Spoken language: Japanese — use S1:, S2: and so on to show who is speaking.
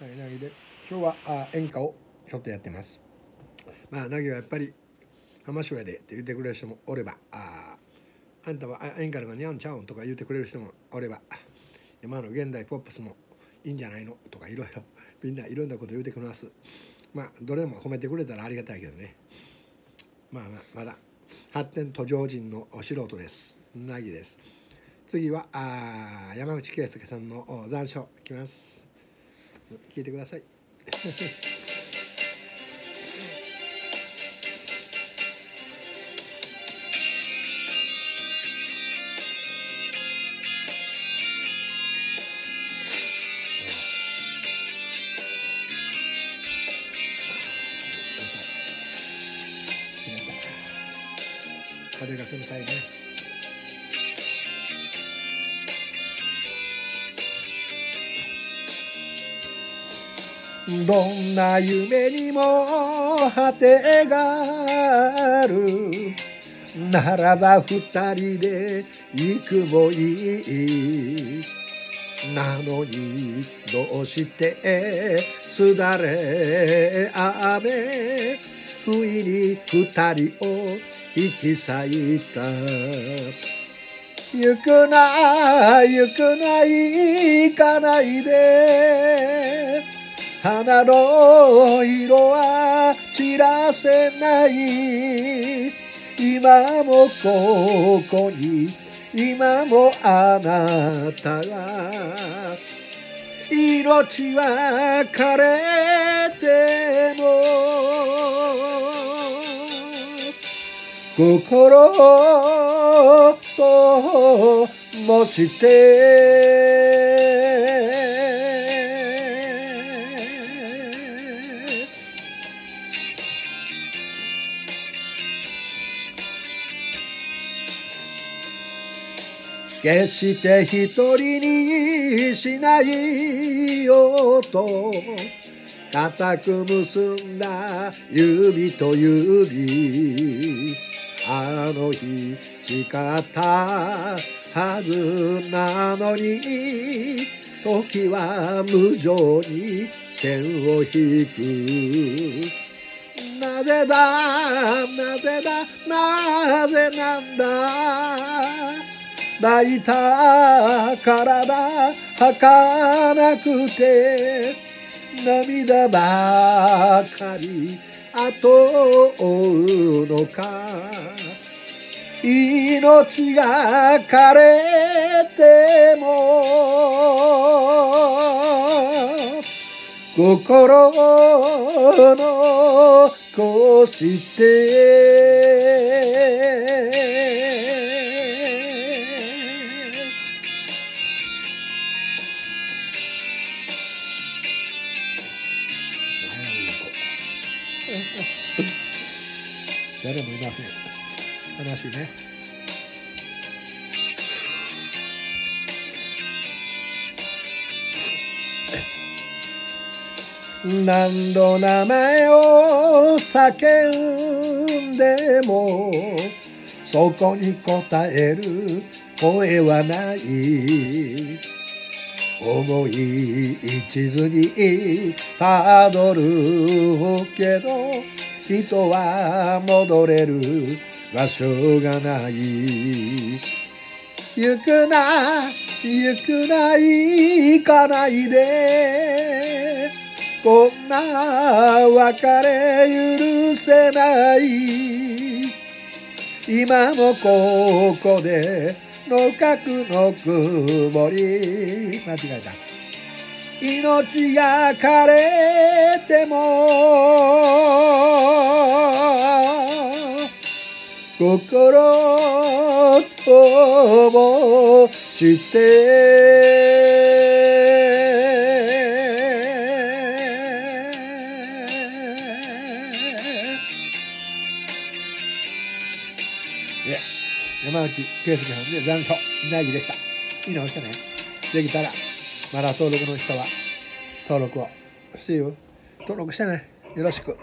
S1: はい、なぎで今日はあ演歌をちょっとやってます。まあなぎはやっぱり浜島やでって言ってくれる人もおればああんたはあ演歌でも似合うんちゃうんとか言ってくれる人もおれば今の現代ポップスもいいんじゃないのとかいろいろ みんないろんなこと言うてくれます。まあどれも褒めてくれたらありがたいけどね。まあまあまだ発展途上人の素人です。なぎです。次はあ山口圭介さんの残暑いきます。聞いてください。風が冷たいね。どんな夢にも果てがある。ならば二人で行くもいい。なのにどうしてすだれ雨。不意に二人を引き裂いた。行くな行くな行かないで。花の色は散らせない今もここに今もあなたが命は枯れても。心と持ちて。決して一人にしないよと固く結んだ指と指。あの日誓ったはずなのに。時は無情に線を引く。なぜだ？なぜだ？なぜなんだ？抱いた体儚くて涙ばかり後を追うのか。命が枯れても心のこうして。誰もいません。悲しいね。何度名前を叫んでもそこに答える声はない。思い一途にたどるけど人は戻れる場所がない。行くな行くな行かないで。こんな別れ許せない。今もここでの角の曇り。間違えた。命が枯れても心ともして山内圭介さんで残暑稲城でした。いい直してね。できたらまだ登録の人は登録を。See you 登録してね。よろしく。